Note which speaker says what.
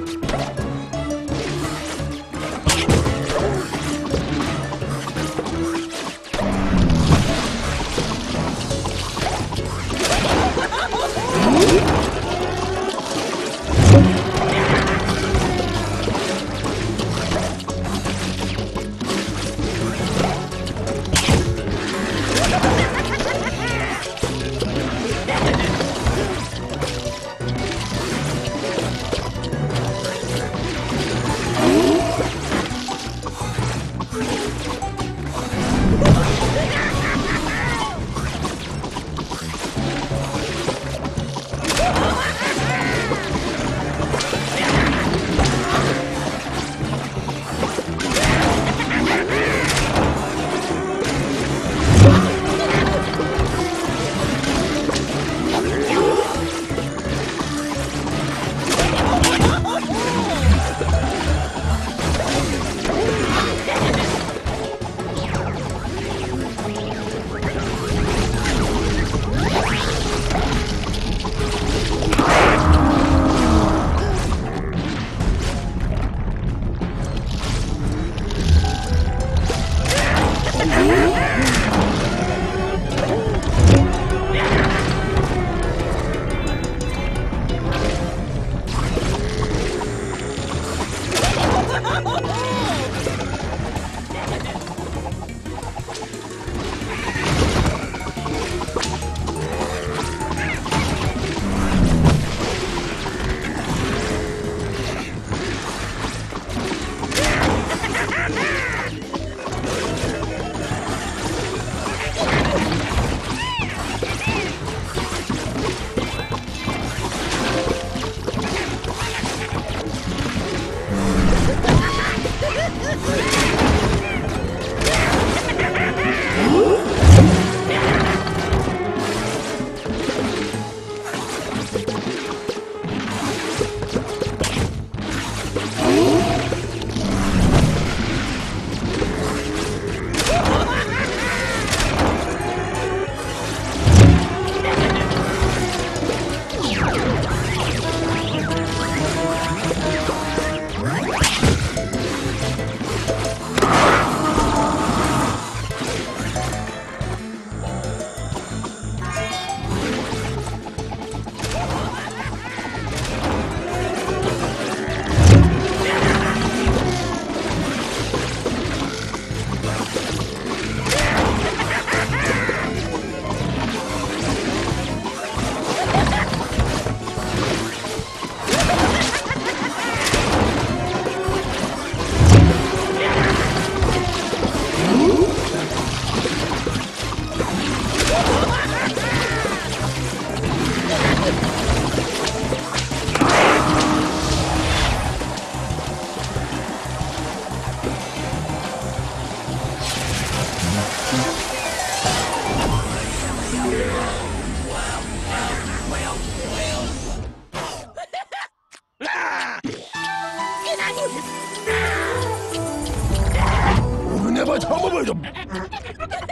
Speaker 1: Thank you.
Speaker 2: Never tell me about them.